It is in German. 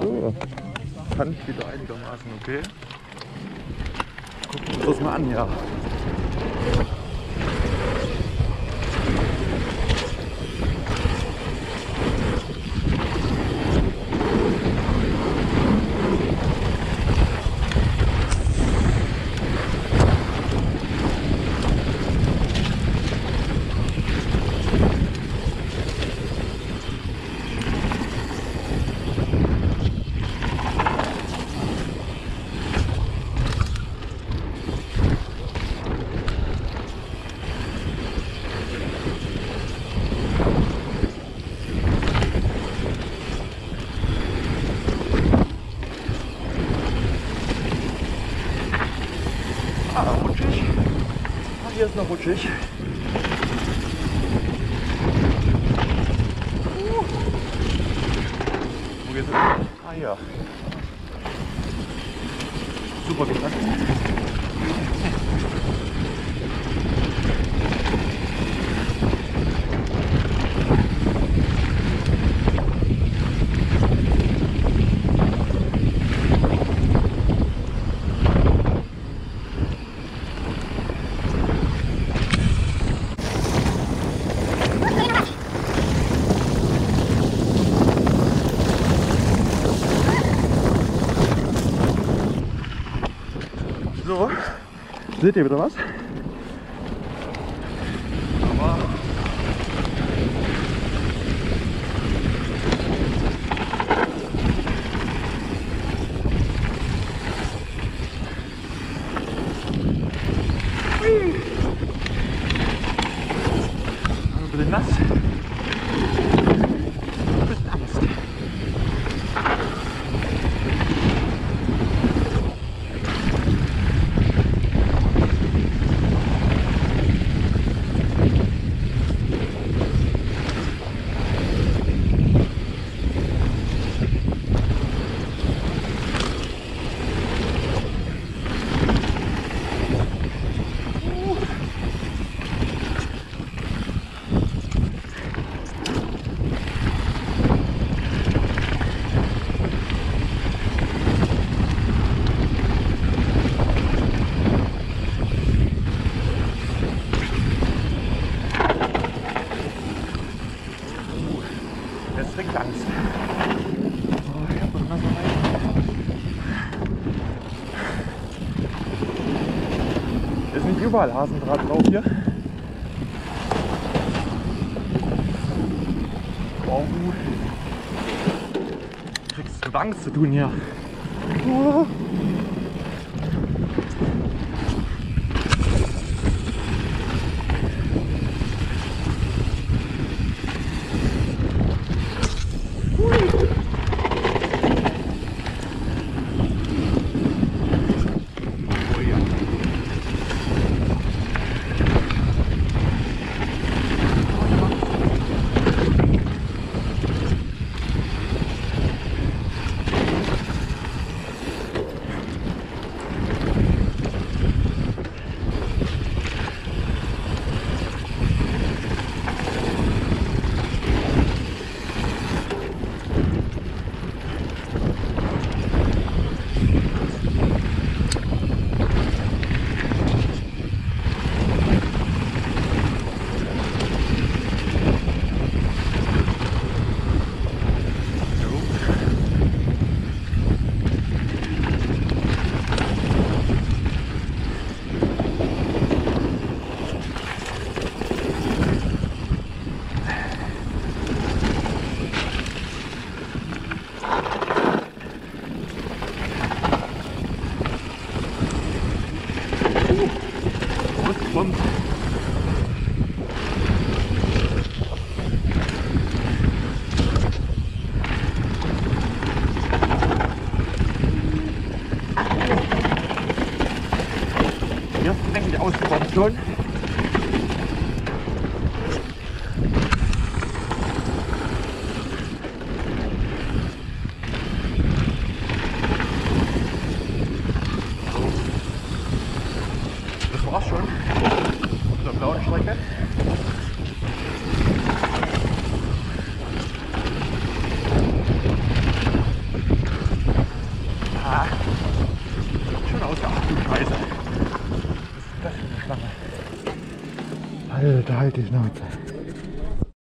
So, kann ich wieder einigermaßen okay. Gucken wir uns das mal an, ja. Ah, rutschig. Ah, hier ist noch rutschig. Uh. Wo geht's? Ah, hier. Super gepackt. Seht ihr wieder was? Nass. Überall Hasendraht drauf hier. Oh. Kriegst mit Angst zu tun hier. Oh ja. Ausgekommen. Eigentlich ausgekommen schon. Das war's schon. Auf der blauen Strecke. height is not.